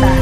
back.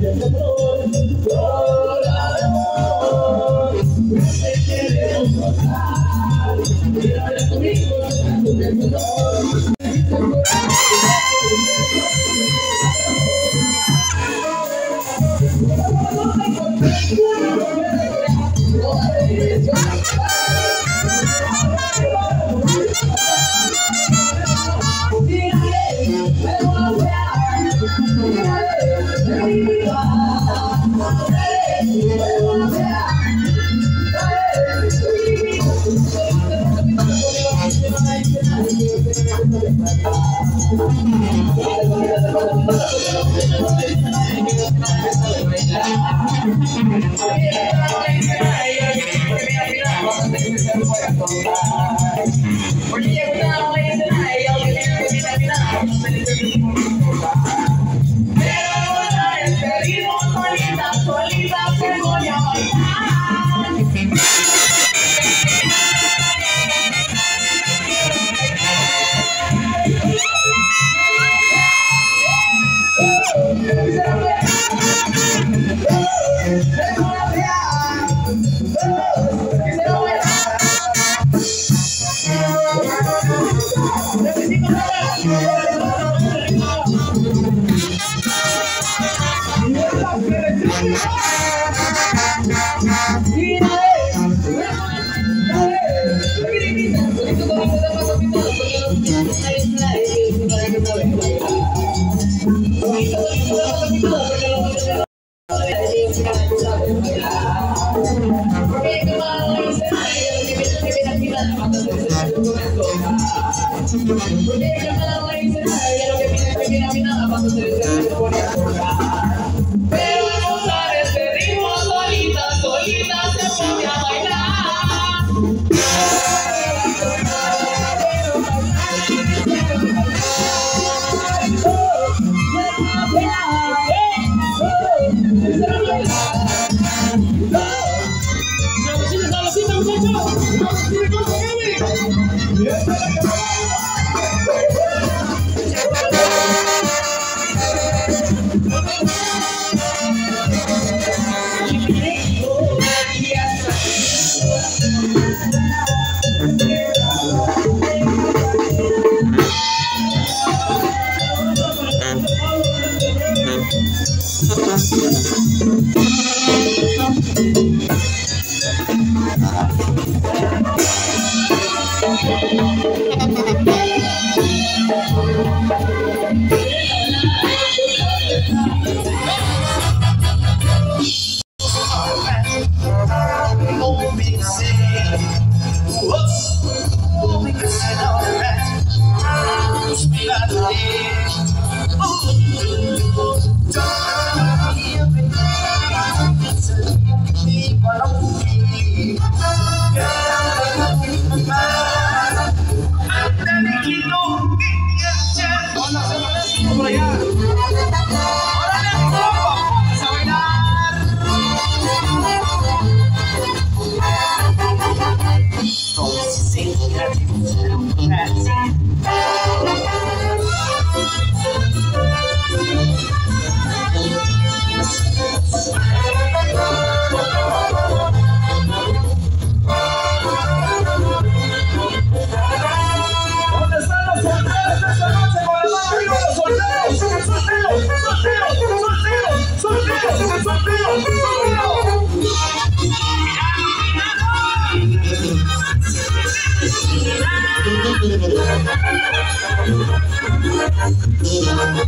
Thank you. Mira, mira,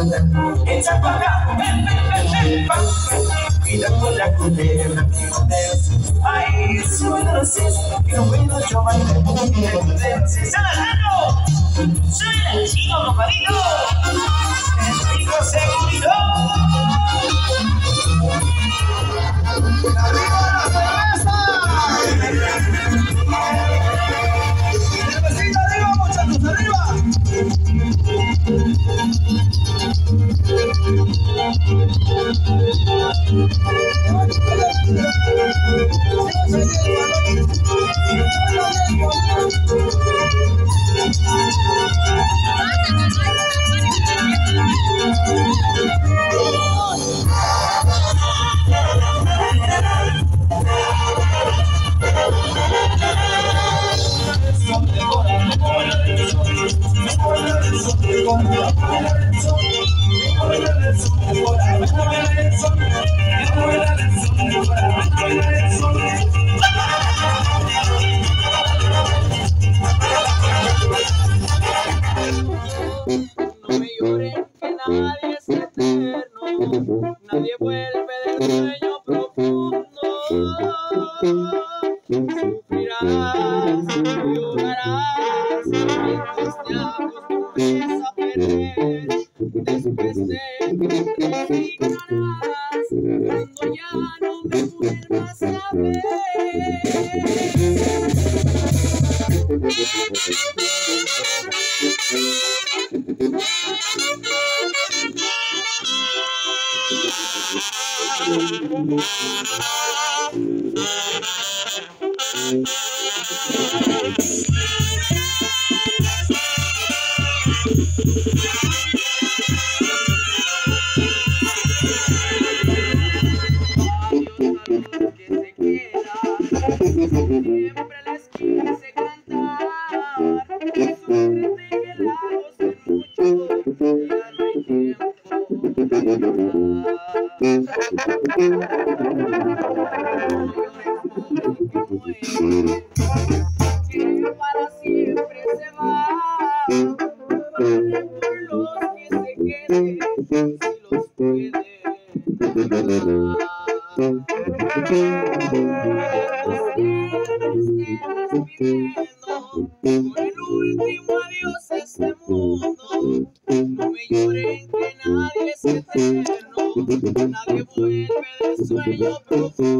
Echa para acá, ven, ven, ven, ven, la culebra, Ay, sube pies, que no puedo yo bailar. ¡Sale, Alejandro! ¡Soy el chico, compadrito! ¡El chico! ¡Arriba Thank you. el último adiós de este mundo. No me lloren que nadie es eterno, nadie vuelve del sueño profundo.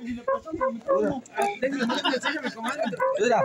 Y okay. Perdón.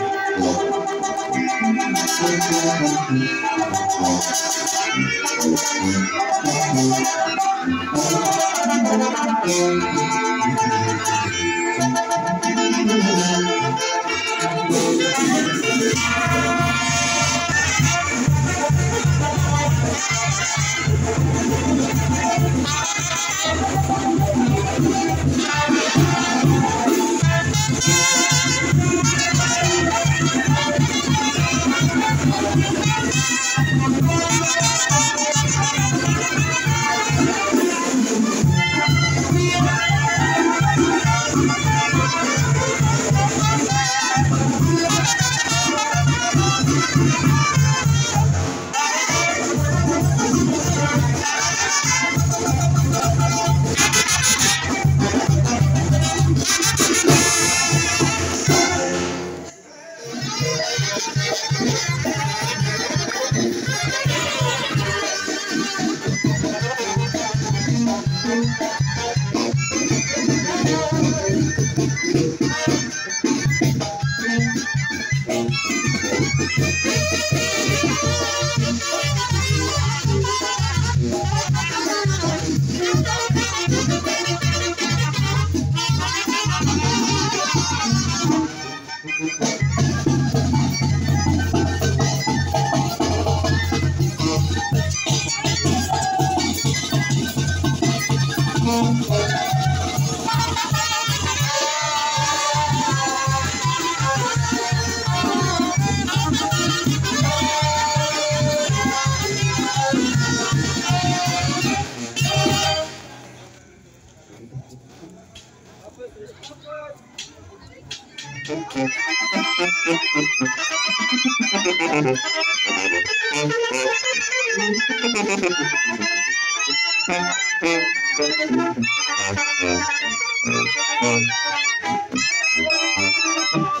Thank you.